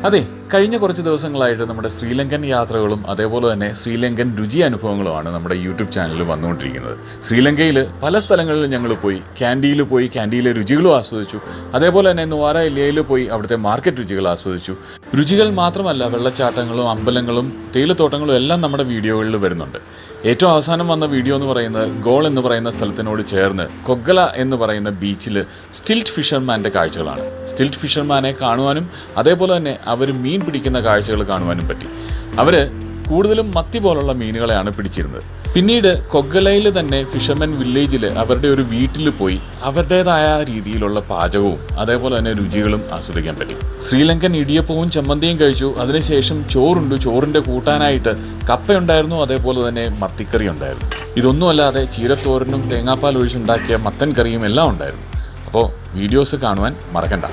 好的，കഴിഞ്ഞ കുറച്ച് ദിവസങ്ങളായിട്ട് നമ്മുടെ ശ്രീലങ്കൻ യാത്രകളും അതേപോലെ തന്നെ ശ്രീലങ്കൻ രുചി അനുഭവങ്ങളുമാണ് നമ്മുടെ യൂട്യൂബ് ചാനലിൽ വന്നുകൊണ്ടിരിക്കുന്നത്. ശ്രീലങ്കയിൽ പല സ്ഥലങ്ങളിലും ഞങ്ങൾ പോയി ക്യാൻഡിയിൽ പോയി ക്യാൻഡിയിലെ രുചികളും ആസ്വദിച്ചു. അതേപോലെ തന്നെ നുവാര ഇല്ലയിൽ പോയി അവിടുത്തെ മാർക്കറ്റ് രുചികൾ ആസ്വദിച്ചു. രുചികൾ മാത്രമല്ല വെള്ളച്ചാട്ടങ്ങളും അമ്പലങ്ങളും തേയിലത്തോട്ടങ്ങളും എല്ലാം നമ്മുടെ വീഡിയോകളിൽ വരുന്നുണ്ട്. ഏറ്റവും അവസാനം വന്ന വീഡിയോ എന്ന് പറയുന്നത് ഗോൾ എന്ന് പറയുന്ന സ്ഥലത്തിനോട് ചേർന്ന് കൊഗ്ഗല എന്ന് പറയുന്ന ബീച്ചിൽ സ്റ്റിൽറ്റ് ഫിഷർമാന്റെ കാഴ്ചകളാണ്. സ്റ്റിൽറ്റ് ഫിഷർമാനെ കാണുവാനും അതേപോലെ തന്നെ അവർ മീൻ പിടിക്കുന്ന കാഴ്ചകൾ കാണുവാനും പറ്റി. അവർ കൂടുതലും മത്തി പോലുള്ള മീനുകളെയാണ് പിടിച്ചിരുന്നത്. പിന്നീട് കൊഗ്ഗലയിൽ തന്നെ ഫിഷർമെൻ വില്ലേജിൽ അവരുടെ ഒരു വീട്ടിൽ പോയി അവരുടേതായ രീതിയിലുള്ള പാചകവും അതേപോലെ തന്നെ രുചികളും ആസ്വദിക്കാൻ പറ്റി. ശ്രീലങ്കൻ ഇടിയപ്പവും ചമ്മന്തിയും കഴിച്ചു. അതിനുശേഷം ചോറുണ്ട്. ചോറിന്റെ കൂട്ടാനായിട്ട് കപ്പയുണ്ടായിരുന്നു. അതേപോലെ തന്നെ മത്തിക്കറി ഉണ്ടായിരുന്നു. ഇതൊന്നുമല്ലാതെ ചീരത്തോരനും തേങ്ങാപ്പാൽ ഒഴിച്ചുണ്ടാക്കിയ മത്തൻ കറിയും എല്ലാം ഉണ്ടായിരുന്നു. അപ്പോൾ വീഡിയോസ് കാണുവാൻ മറക്കണ്ട.